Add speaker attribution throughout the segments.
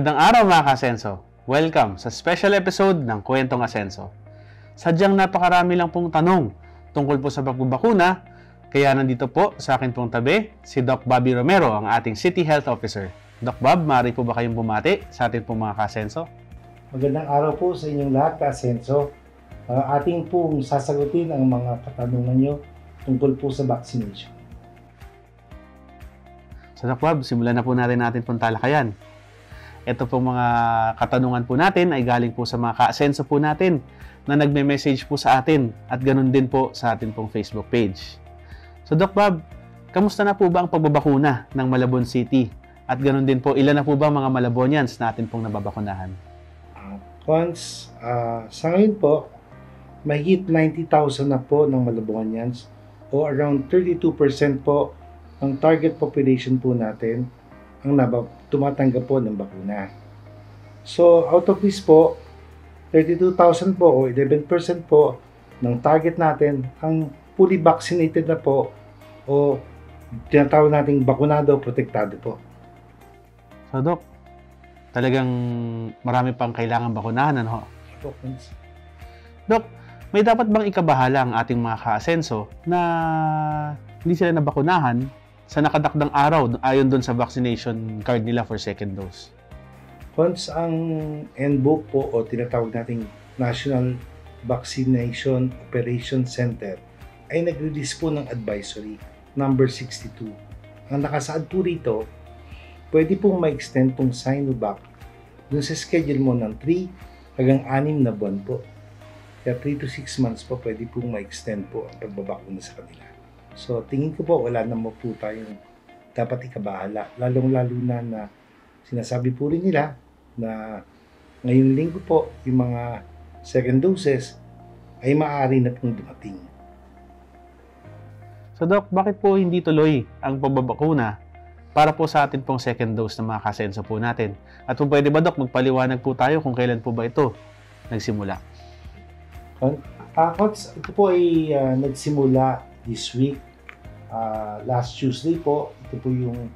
Speaker 1: Magandang araw mga kasenso. Welcome sa special episode ng Kwentong Asenso. Sadyang napakarami lang pong tanong tungkol po sa pagbabakuna, kaya nandito po sa akin pong tabi si Doc Bobby Romero, ang ating City Health Officer. Doc Bob, maaari po ba kayong bumati sa ating pong mga kasenso?
Speaker 2: Magandang araw po sa inyong lahat, Kasenso. Uh, ating pong sasagutin ang mga katanungan nyo tungkol po sa vaccination.
Speaker 1: So Doc Bob, simulan na po natin natin pong talakayan. Ito pong mga katanungan po natin ay galing po sa mga ka-asenso po natin na nagme-message po sa atin at ganun din po sa atin pong Facebook page. So Doc Bob, kamusta na po ba ang pagbabakuna ng Malabon City? At ganun din po, ilan na po ba mga Malabonians natin pong nababakunahan?
Speaker 2: Uh, once, uh, sa ngayon po, mahigit 90,000 na po ng Malabonians o around 32% po ng target population po natin ang nabab tumatanggap po ng bakuna. So, out of this po, 32,000 po o 11% po ng target natin ang fully vaccinated na po o tinatawag nating bakunado protektado po.
Speaker 1: So, Doc, talagang marami pang kailangan bakunahan, ano?
Speaker 2: Opo.
Speaker 1: Doc, may dapat bang ikabahala ang ating mga ka-asenso na hindi sila nabakunahan sa nakadakdang araw ayon doon sa vaccination card nila for second dose?
Speaker 2: Once ang NBOC po o tinatawag nating National Vaccination Operation Center ay nag-release po ng advisory number 62. Ang nakasaad po rito, pwede pong ma-extend tong Sinovac dun sa schedule mo ng 3 hanggang 6 na buwan po. Kaya 3 to 6 months po pwede pong ma-extend po ang pagbabakuna sa kanila. So, tingin ko po, wala naman po tayong dapat ikabahala. Lalong-lalo na na sinasabi po rin nila na ngayong linggo po, yung mga second doses ay maaari na pong dumating.
Speaker 1: So Doc, bakit po hindi tuloy ang pagbabakuna para po sa atin pong second dose ng mga kasenso po natin? At kung pwede ba Doc, magpaliwanag po tayo kung kailan po ba ito nagsimula?
Speaker 2: Uh, Kots, ito po ay uh, nagsimula this week. Uh, last Tuesday po, ito po yung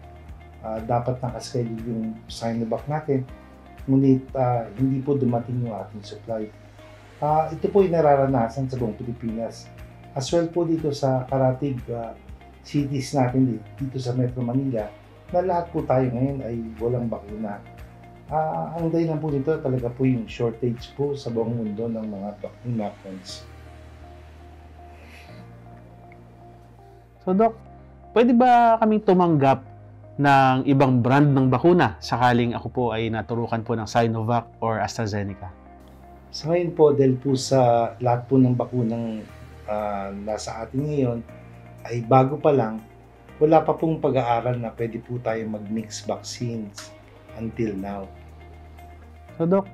Speaker 2: uh, dapat nakaschedule yung Sinovac natin. Ngunit uh, hindi po dumating yung ating supply. Uh, ito po ay nararanasan sa buong Pilipinas. As well po dito sa karatig uh, cities natin dito sa Metro Manila na lahat po tayo ngayon ay walang bakuna. Uh, ang dahilan po nito talaga po yung shortage po sa buong mundo ng mga bakuna funds.
Speaker 1: So Doc, pwede ba kami tumanggap ng ibang brand ng bakuna sakaling ako po ay naturukan po ng Sinovac or AstraZeneca?
Speaker 2: Sa ngayon po, dahil po sa lahat po ng bakunang uh, nasa atin ngayon ay bago pa lang, wala pa pong pag-aaral na pwede po tayo mag-mix vaccines until now.
Speaker 1: So Doc,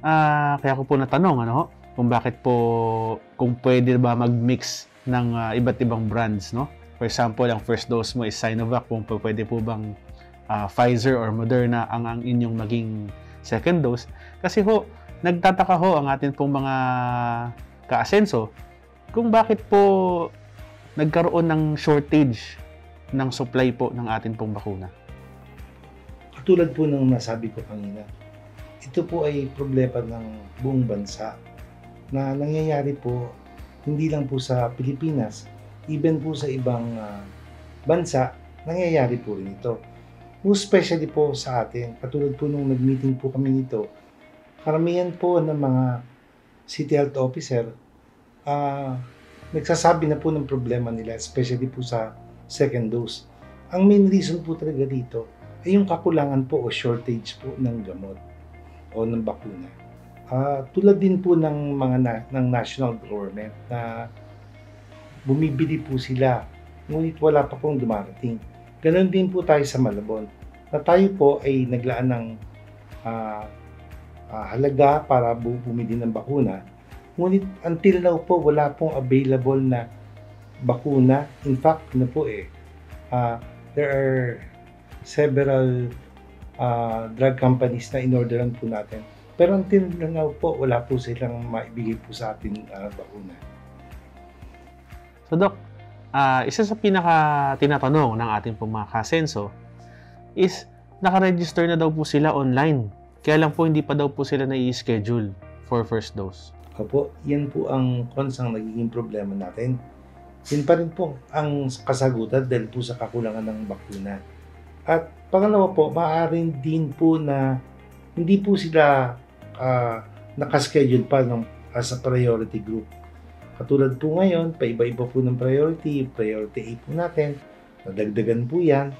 Speaker 1: uh, kaya ko po natanong ano, kung bakit po, kung pwede ba mag-mix ng uh, iba't ibang brands, no? For example, ang first dose mo is Sinovac, kung pwede po bang uh, Pfizer or Moderna ang, ang inyong maging second dose. Kasi ho, nagtataka ho ang atin pong mga kaasenso kung bakit po nagkaroon ng shortage ng supply po ng atin pong bakuna.
Speaker 2: Katulad po ng nasabi ko kanina, ito po ay problema ng buong bansa na nangyayari po hindi lang po sa Pilipinas, even po sa ibang uh, bansa, nangyayari po rin ito. Most especially po sa atin, katulad po nung nag-meeting po kami nito, karamihan po ng mga city health officer, uh, nagsasabi na po ng problema nila, especially po sa second dose. Ang main reason po talaga dito ay yung kakulangan po o shortage po ng gamot o ng bakuna. Uh, tulad din po ng mga na, ng national government na bumibili po sila, ngunit wala pa pong dumarating. Ganon din po tayo sa Malabon, na tayo po ay naglaan ng uh, uh, halaga para bumili ng bakuna, ngunit until now po wala pong available na bakuna. In fact, na po eh, uh, there are several uh, drug companies na inorderan po natin. Pero until now po, wala po silang maibigay po sa atin uh, bakuna.
Speaker 1: So, Doc, uh, isa sa pinaka tinatanong ng ating pong mga kasenso is nakaregister na daw po sila online. Kaya lang po hindi pa daw po sila na-schedule for first dose.
Speaker 2: Opo, yan po ang konsang nagiging problema natin. Yan pa rin po ang kasagutan dahil po sa kakulangan ng bakuna. At pangalawa po, maaaring din po na hindi po sila uh, nakaschedule pa ng, as a priority group. Katulad po ngayon, paiba-iba po ng priority, priority A po natin, nadagdagan po yan.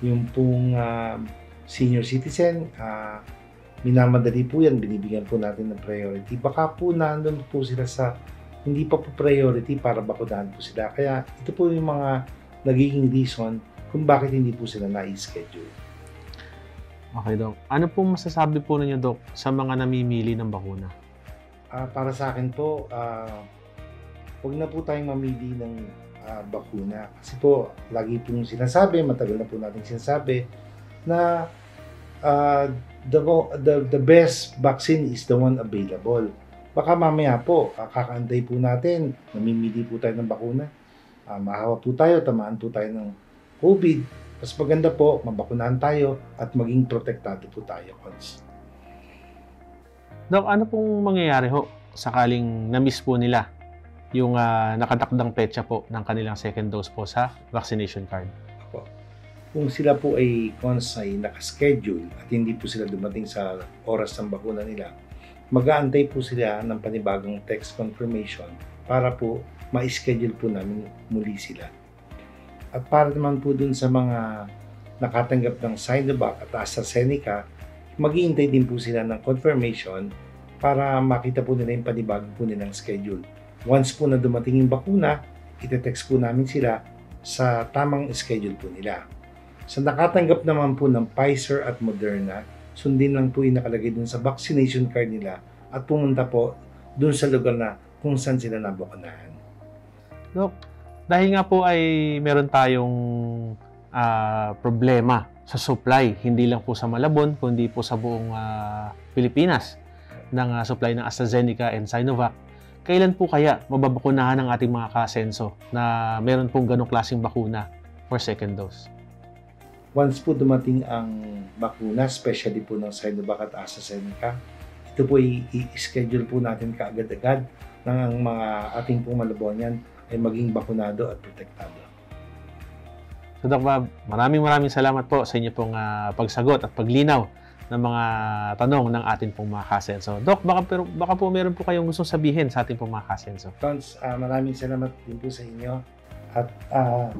Speaker 2: Yung pong uh, senior citizen, uh, minamadali po yan, binibigyan po natin ng priority. Baka po nandun po sila sa hindi pa po priority para bakunahan po sila. Kaya ito po yung mga nagiging reason kung bakit hindi po sila na-schedule.
Speaker 1: Okay, Dok. Ano po masasabi po ninyo, Dok, sa mga namimili ng bakuna?
Speaker 2: Uh, para sa akin po, uh, huwag na po tayong mamili ng uh, bakuna. Kasi po, lagi po yung sinasabi, matagal na po natin sinasabi, na uh, the, the, the best vaccine is the one available. Baka mamaya po, uh, po natin, namimili po tayo ng bakuna. Uh, mahawa po tayo, tamaan po tayo ng COVID. Mas maganda po, mabakunahan tayo at maging protektado po tayo, Cons.
Speaker 1: Dok, ano pong mangyayari ho sakaling na-miss po nila yung uh, nakatakdang petsa po ng kanilang second dose po sa vaccination card?
Speaker 2: kung sila po ay konsay nakaschedule at hindi po sila dumating sa oras ng bakuna nila, mag-aantay po sila ng panibagong text confirmation para po ma-schedule po namin muli sila. At para naman po dun sa mga nakatanggap ng Sinovac at AstraZeneca, maghihintay din po sila ng confirmation para makita po nila yung panibagong po nilang schedule. Once po na dumating yung bakuna, ite-text po namin sila sa tamang schedule po nila. Sa nakatanggap naman po ng Pfizer at Moderna, sundin lang po yung nakalagay dun sa vaccination card nila at pumunta po dun sa lugar na kung saan sila nabakunahan.
Speaker 1: Dok, dahil nga po ay meron tayong uh, problema sa supply, hindi lang po sa Malabon, kundi po sa buong uh, Pilipinas ng uh, supply ng AstraZeneca and Sinovac. Kailan po kaya mababakunahan ng ating mga kasenso na meron pong ganong klaseng bakuna for second dose?
Speaker 2: once po dumating ang bakuna, especially po ng Sinovac at AstraZeneca, ito po i-schedule po natin kaagad-agad ng ang mga ating pong Malabonian ay maging bakunado at protektado.
Speaker 1: So Doc Bob, maraming maraming salamat po sa inyo pong uh, pagsagot at paglinaw ng mga tanong ng ating pong mga kasenso. Doc, baka, pero, baka po meron po kayong gustong sabihin sa ating pong mga kasenso.
Speaker 2: Tons, uh, maraming salamat din po sa inyo. At uh,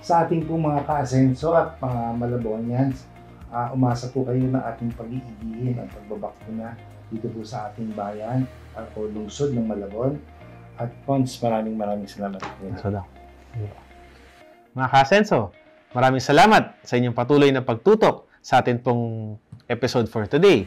Speaker 2: sa ating po mga kaasenso at mga Malabonians, uh, umasa po kayo na ating pag-iigihin ang pagbabakuna dito po sa ating bayan at o lungsod ng Malabon. At Pons, maraming maraming salamat po.
Speaker 1: So, mga kasenso, maraming salamat sa inyong patuloy na pagtutok sa atin pong episode for today.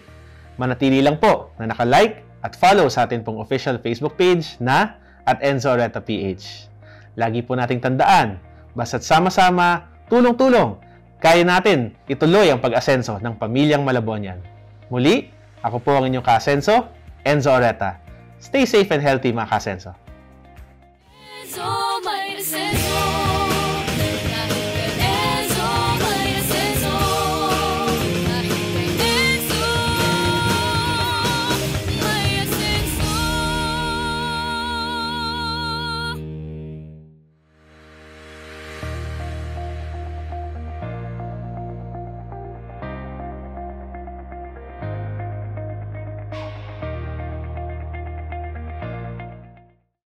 Speaker 1: Manatili lang po na naka-like at follow sa atin pong official Facebook page na at Enzo Reta PH. Lagi po nating tandaan Basta't sama-sama, tulong-tulong, kaya natin ituloy ang pag-asenso ng pamilyang Malabonian. Muli, ako po ang inyong kasenso, Enzo Oreta. Stay safe and healthy mga kasenso. Enzo,